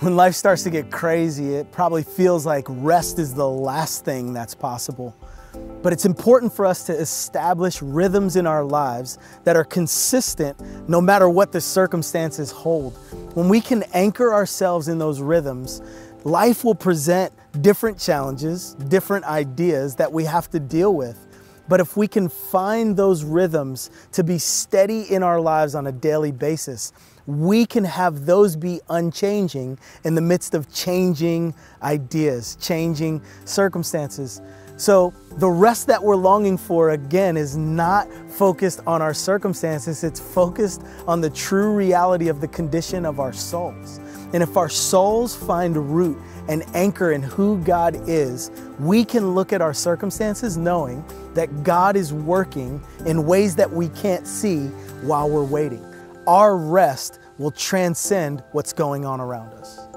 When life starts to get crazy, it probably feels like rest is the last thing that's possible. But it's important for us to establish rhythms in our lives that are consistent no matter what the circumstances hold. When we can anchor ourselves in those rhythms, life will present different challenges, different ideas that we have to deal with. But if we can find those rhythms to be steady in our lives on a daily basis, we can have those be unchanging in the midst of changing ideas, changing circumstances. So, the rest that we're longing for, again, is not focused on our circumstances, it's focused on the true reality of the condition of our souls. And if our souls find root and anchor in who God is, we can look at our circumstances knowing that God is working in ways that we can't see while we're waiting our rest will transcend what's going on around us.